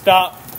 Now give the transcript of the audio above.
Stop.